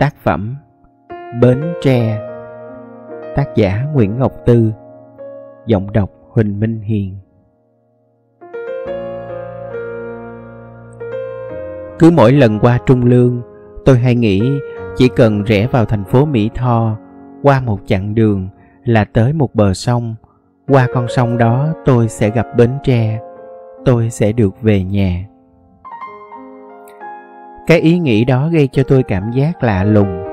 Tác phẩm Bến Tre. Tác giả Nguyễn Ngọc Tư. Giọng đọc Huỳnh Minh Hiền. Cứ mỗi lần qua Trung Lương, Tôi hay nghĩ chỉ cần rẽ vào thành phố Mỹ Tho, Qua một chặng đường là tới một bờ sông. Qua con sông đó, tôi sẽ gặp Bến Tre. Tôi sẽ được về nhà cái ý nghĩ đó gây cho tôi cảm giác lạ lùng.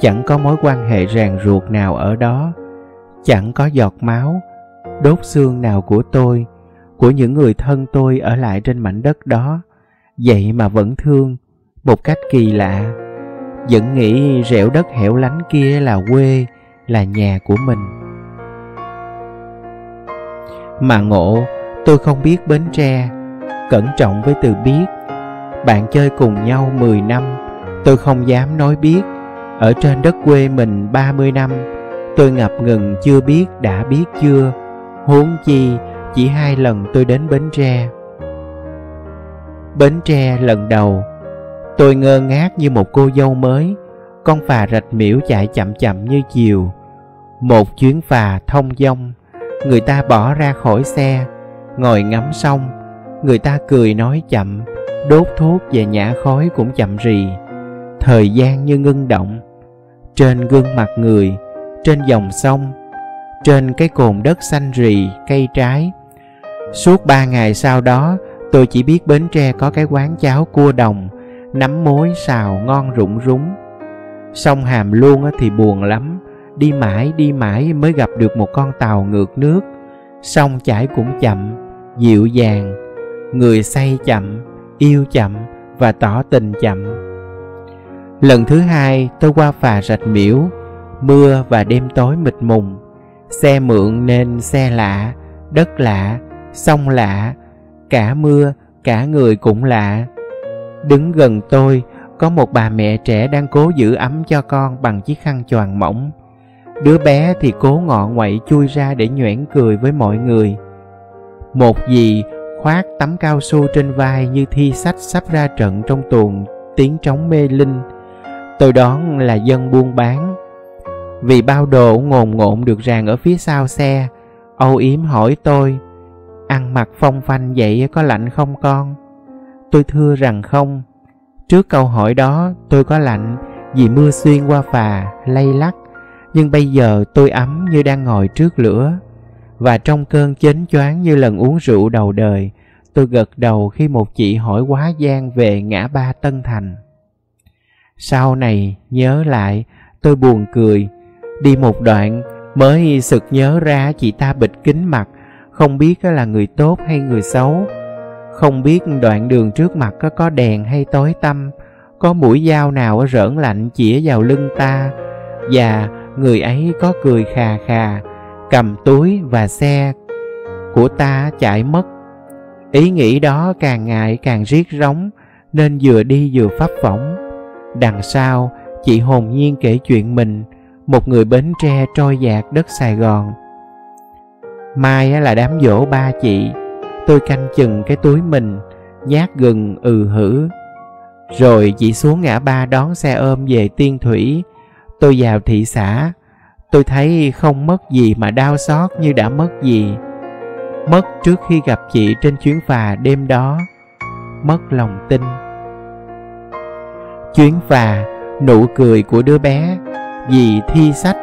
Chẳng có mối quan hệ ràng ruột nào ở đó. Chẳng có giọt máu, đốt xương nào của tôi, của những người thân tôi ở lại trên mảnh đất đó. Vậy mà vẫn thương, một cách kỳ lạ. Vẫn nghĩ rẻo đất hẻo lánh kia là quê, là nhà của mình. Mà ngộ, tôi không biết bến tre, cẩn trọng với từ biết bạn chơi cùng nhau 10 năm. Tôi không dám nói biết. Ở trên đất quê mình 30 năm, Tôi ngập ngừng chưa biết đã biết chưa. Huống chi, chỉ hai lần tôi đến Bến Tre. Bến Tre lần đầu, Tôi ngơ ngác như một cô dâu mới, Con phà rạch miễu chạy chậm chậm như chiều. Một chuyến phà thông dong, Người ta bỏ ra khỏi xe, Ngồi ngắm sông, Người ta cười nói chậm đốt thuốc và nhả khói cũng chậm rì. Thời gian như ngưng động. Trên gương mặt người, trên dòng sông, trên cái cồn đất xanh rì, cây trái. Suốt ba ngày sau đó, tôi chỉ biết bến tre có cái quán cháo cua đồng nắm mối xào ngon rụng rúng. Sông hàm luôn thì buồn lắm, đi mãi đi mãi mới gặp được một con tàu ngược nước. Sông chảy cũng chậm, dịu dàng, người say chậm yêu chậm và tỏ tình chậm. Lần thứ hai tôi qua phà rạch miễu, mưa và đêm tối mịt mùng. Xe mượn nên xe lạ, đất lạ, sông lạ, cả mưa, cả người cũng lạ. Đứng gần tôi, có một bà mẹ trẻ đang cố giữ ấm cho con bằng chiếc khăn choàng mỏng. Đứa bé thì cố ngọ ngoậy chui ra để nhoẻn cười với mọi người. Một dì khoác tấm cao su trên vai như thi sách sắp ra trận trong tuồng tiếng trống mê linh. Tôi đoán là dân buôn bán. Vì bao đồ ngồn ngộn được ràng ở phía sau xe, âu yếm hỏi tôi, ăn mặc phong phanh vậy có lạnh không con? Tôi thưa rằng không. Trước câu hỏi đó, tôi có lạnh vì mưa xuyên qua phà, lay lắc, nhưng bây giờ tôi ấm như đang ngồi trước lửa và trong cơn chến choáng như lần uống rượu đầu đời, tôi gật đầu khi một chị hỏi quá gian về ngã ba tân thành. Sau này, nhớ lại, tôi buồn cười. Đi một đoạn, mới sực nhớ ra chị ta bịt kính mặt, không biết là người tốt hay người xấu. Không biết đoạn đường trước mặt có có đèn hay tối tăm, có mũi dao nào rỡn lạnh chĩa vào lưng ta. Và người ấy có cười khà khà cầm túi và xe của ta chạy mất. Ý nghĩ đó càng ngày càng riết rống, nên vừa đi vừa pháp phỏng. Đằng sau, chị hồn nhiên kể chuyện mình, một người bến tre trôi dạt đất sài gòn. Mai là đám dỗ ba chị, tôi canh chừng cái túi mình, nhát gừng ừ hử. Rồi chị xuống ngã ba đón xe ôm về tiên thủy, tôi vào thị xã tôi thấy không mất gì mà đau xót như đã mất gì. Mất trước khi gặp chị trên chuyến phà đêm đó. Mất lòng tin. Chuyến phà, nụ cười của đứa bé. Vì thi sách,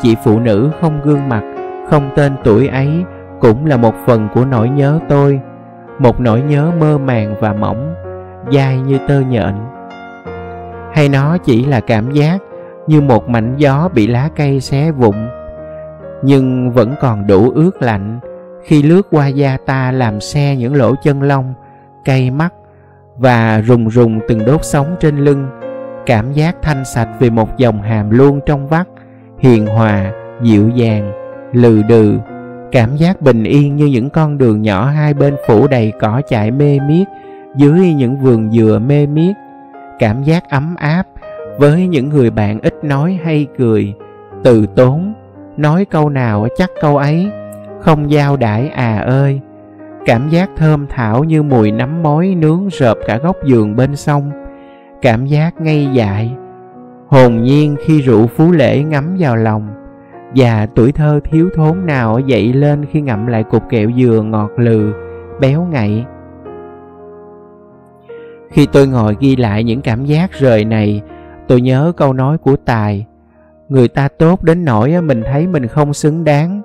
chị phụ nữ không gương mặt, không tên tuổi ấy cũng là một phần của nỗi nhớ tôi. Một nỗi nhớ mơ màng và mỏng, dai như tơ nhện. Hay nó chỉ là cảm giác như một mảnh gió bị lá cây xé vụn. Nhưng vẫn còn đủ ướt lạnh khi lướt qua da ta làm xe những lỗ chân lông cay mắt và rùng rùng từng đốt sống trên lưng. Cảm giác thanh sạch vì một dòng hàm luôn trong vắt, hiền hòa, dịu dàng, lừ đừ. Cảm giác bình yên như những con đường nhỏ hai bên phủ đầy cỏ chạy mê miết, dưới những vườn dừa mê miết. Cảm giác ấm áp với những người bạn ít nói hay cười, từ tốn, nói câu nào chắc câu ấy, không giao đãi à ơi. Cảm giác thơm thảo như mùi nấm mối nướng rợp cả góc giường bên sông. Cảm giác ngây dại, hồn nhiên khi rượu phú lễ ngắm vào lòng. Và tuổi thơ thiếu thốn nào dậy lên khi ngậm lại cục kẹo dừa ngọt lừ, béo ngậy. Khi tôi ngồi ghi lại những cảm giác rời này tôi nhớ câu nói của tài, người ta tốt đến nỗi mình thấy mình không xứng đáng.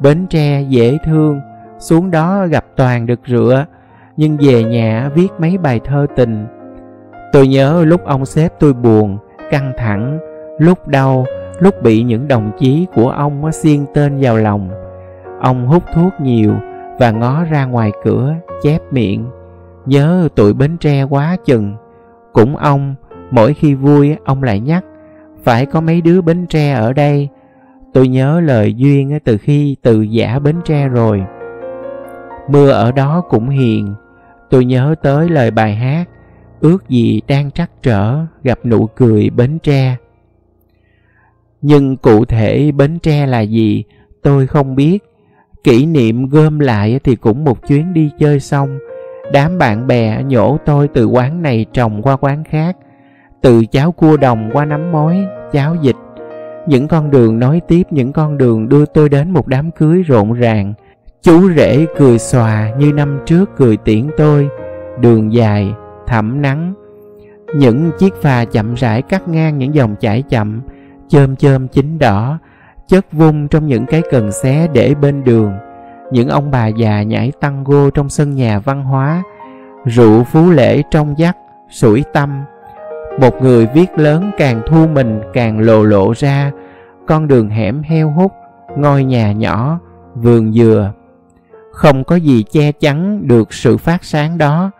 Bến tre dễ thương, xuống đó gặp toàn được rửa, nhưng về nhà viết mấy bài thơ tình. Tôi nhớ lúc ông sếp tôi buồn, căng thẳng, lúc đau, lúc bị những đồng chí của ông xiên tên vào lòng. Ông hút thuốc nhiều và ngó ra ngoài cửa, chép miệng, nhớ tụi bến tre quá chừng. Cũng ông mỗi khi vui, ông lại nhắc, phải có mấy đứa bến tre ở đây. Tôi nhớ lời duyên từ khi từ giả bến tre rồi. Mưa ở đó cũng hiền. Tôi nhớ tới lời bài hát, ước gì đang trắc trở, gặp nụ cười bến tre. Nhưng cụ thể bến tre là gì, tôi không biết. Kỷ niệm gom lại thì cũng một chuyến đi chơi xong. Đám bạn bè nhổ tôi từ quán này trồng qua quán khác từ cháo cua đồng qua nắm mối, cháo dịch những con đường nối tiếp, những con đường đưa tôi đến một đám cưới rộn ràng. Chú rể cười xòa như năm trước cười tiễn tôi, đường dài, thẳm nắng. Những chiếc phà chậm rãi cắt ngang những dòng chảy chậm, chơm chơm chín đỏ, chất vung trong những cái cần xé để bên đường. Những ông bà già nhảy tango trong sân nhà văn hóa, rượu phú lễ trong dắt sủi tâm một người viết lớn càng thu mình càng lộ lộ ra, con đường hẻm heo hút, ngôi nhà nhỏ, vườn dừa. Không có gì che chắn được sự phát sáng đó.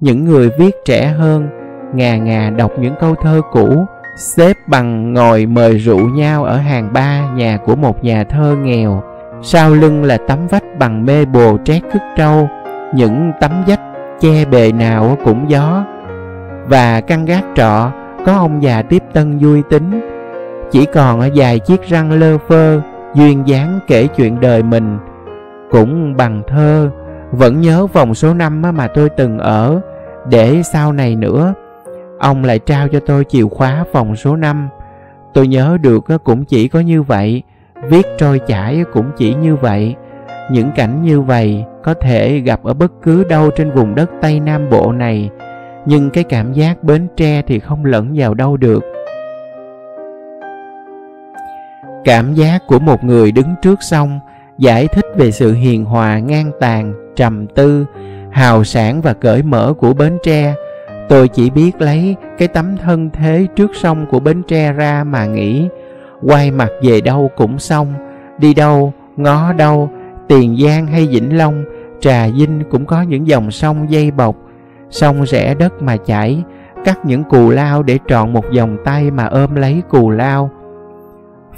Những người viết trẻ hơn, ngà ngà đọc những câu thơ cũ, xếp bằng ngồi mời rượu nhau ở hàng ba nhà của một nhà thơ nghèo. Sau lưng là tấm vách bằng mê bồ trét cứt trâu, những tấm vách che bề nào cũng gió và căn gác trọ, có ông già tiếp tân vui tính. Chỉ còn ở vài chiếc răng lơ phơ, duyên dáng kể chuyện đời mình. Cũng bằng thơ, vẫn nhớ vòng số năm mà tôi từng ở. Để sau này nữa, ông lại trao cho tôi chìa khóa phòng số 5 tôi nhớ được cũng chỉ có như vậy, viết trôi chảy cũng chỉ như vậy. Những cảnh như vậy có thể gặp ở bất cứ đâu trên vùng đất tây nam bộ này nhưng cái cảm giác bến tre thì không lẫn vào đâu được. Cảm giác của một người đứng trước sông, giải thích về sự hiền hòa, ngang tàn, trầm tư, hào sản và cởi mở của bến tre. Tôi chỉ biết lấy cái tấm thân thế trước sông của bến tre ra mà nghĩ. Quay mặt về đâu cũng xong, đi đâu, ngó đâu, tiền giang hay vĩnh long, trà vinh cũng có những dòng sông dây bọc sông rẽ đất mà chảy, cắt những cù lao để trọn một vòng tay mà ôm lấy cù lao.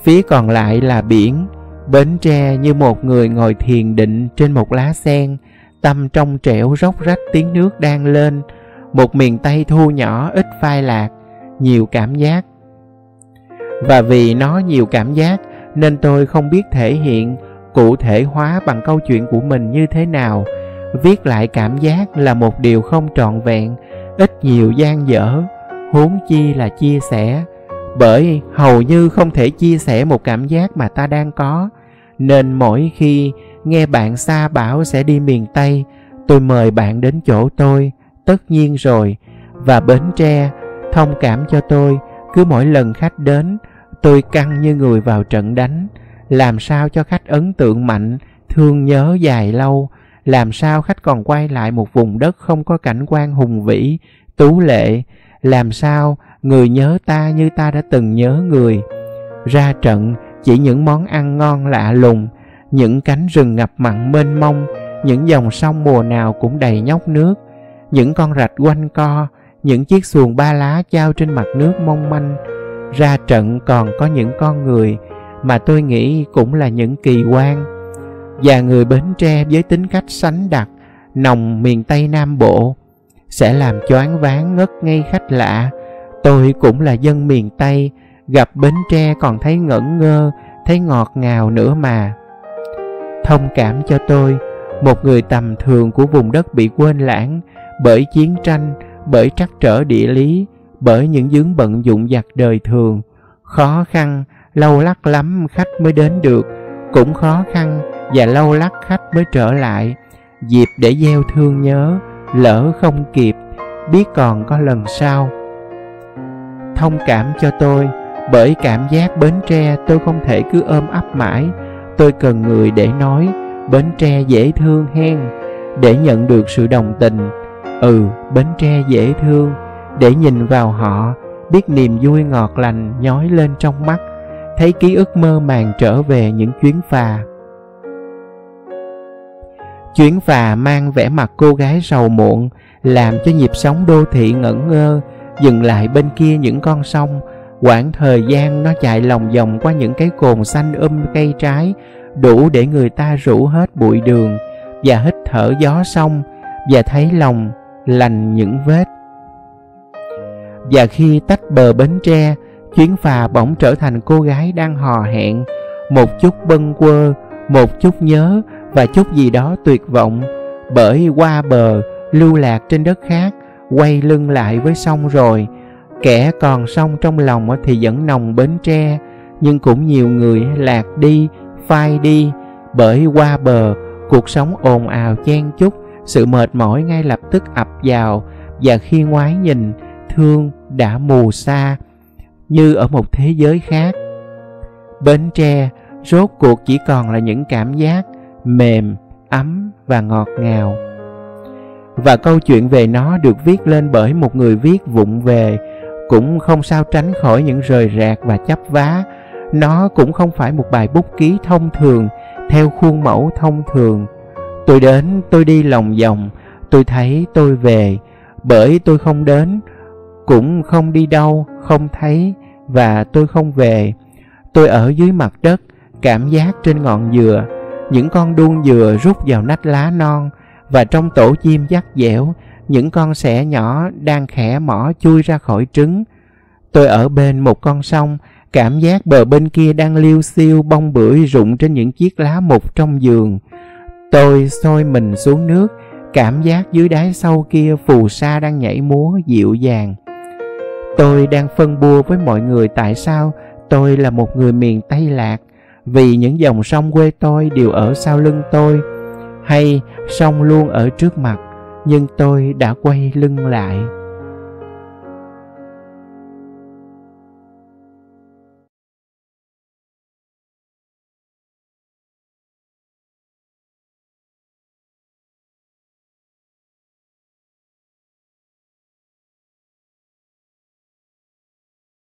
Phía còn lại là biển, bến tre như một người ngồi thiền định trên một lá sen tâm trong trẻo róc rách tiếng nước đang lên. Một miền tây thu nhỏ ít phai lạc, nhiều cảm giác. Và vì nó nhiều cảm giác, nên tôi không biết thể hiện cụ thể hóa bằng câu chuyện của mình như thế nào viết lại cảm giác là một điều không trọn vẹn, ít nhiều gian dở, huống chi là chia sẻ. Bởi hầu như không thể chia sẻ một cảm giác mà ta đang có, nên mỗi khi nghe bạn xa bảo sẽ đi miền tây, tôi mời bạn đến chỗ tôi, tất nhiên rồi, và bến tre thông cảm cho tôi, cứ mỗi lần khách đến, tôi căng như người vào trận đánh, làm sao cho khách ấn tượng mạnh, thương nhớ dài lâu làm sao khách còn quay lại một vùng đất không có cảnh quan hùng vĩ, tú lệ? Làm sao người nhớ ta như ta đã từng nhớ người? Ra trận, chỉ những món ăn ngon lạ lùng, những cánh rừng ngập mặn mênh mông, những dòng sông mùa nào cũng đầy nhóc nước, những con rạch quanh co, những chiếc xuồng ba lá trao trên mặt nước mong manh. Ra trận còn có những con người mà tôi nghĩ cũng là những kỳ quan và người bến tre với tính cách sánh đặc, nồng miền tây nam bộ, sẽ làm choáng váng ngất ngây khách lạ. Tôi cũng là dân miền tây, gặp bến tre còn thấy ngẩn ngơ, thấy ngọt ngào nữa mà. Thông cảm cho tôi, một người tầm thường của vùng đất bị quên lãng bởi chiến tranh, bởi trắc trở địa lý, bởi những dướng bận dụng vặt đời thường. Khó khăn, lâu lắc lắm khách mới đến được, cũng khó khăn và lâu lắc khách mới trở lại. Dịp để gieo thương nhớ, lỡ không kịp, biết còn có lần sau. Thông cảm cho tôi, bởi cảm giác bến tre tôi không thể cứ ôm ấp mãi. Tôi cần người để nói, bến tre dễ thương hen, để nhận được sự đồng tình. Ừ bến tre dễ thương, để nhìn vào họ, biết niềm vui ngọt lành nhói lên trong mắt, thấy ký ức mơ màng trở về những chuyến phà chuyến phà mang vẻ mặt cô gái sầu muộn, làm cho nhịp sống đô thị ngẩn ngơ, dừng lại bên kia những con sông. Quãng thời gian nó chạy lòng vòng qua những cái cồn xanh um cây trái, đủ để người ta rủ hết bụi đường và hít thở gió sông và thấy lòng lành những vết. Và khi tách bờ bến tre, chuyến phà bỗng trở thành cô gái đang hò hẹn, một chút bâng quơ, một chút nhớ và chút gì đó tuyệt vọng, bởi qua bờ, lưu lạc trên đất khác, quay lưng lại với sông rồi. Kẻ còn sông trong lòng thì vẫn nồng bến tre, nhưng cũng nhiều người lạc đi, phai đi. Bởi qua bờ, cuộc sống ồn ào chen chúc, sự mệt mỏi ngay lập tức ập vào. Và khi ngoái nhìn, thương đã mù xa như ở một thế giới khác. Bến tre, rốt cuộc chỉ còn là những cảm giác mềm, ấm và ngọt ngào. Và câu chuyện về nó được viết lên bởi một người viết vụng về, cũng không sao tránh khỏi những rời rạc và chấp vá. Nó cũng không phải một bài bút ký thông thường, theo khuôn mẫu thông thường. Tôi đến, tôi đi lòng vòng, tôi thấy tôi về, bởi tôi không đến, cũng không đi đâu, không thấy, và tôi không về. Tôi ở dưới mặt đất, cảm giác trên ngọn dừa những con đuông dừa rút vào nách lá non, và trong tổ chim dắt dẻo, những con sẻ nhỏ đang khẽ mỏ chui ra khỏi trứng. Tôi ở bên một con sông, cảm giác bờ bên kia đang liêu xiêu bông bưởi rụng trên những chiếc lá mục trong giường. Tôi sôi mình xuống nước, cảm giác dưới đáy sâu kia phù sa đang nhảy múa dịu dàng. Tôi đang phân bua với mọi người tại sao tôi là một người miền tây lạc vì những dòng sông quê tôi đều ở sau lưng tôi, hay sông luôn ở trước mặt, nhưng tôi đã quay lưng lại.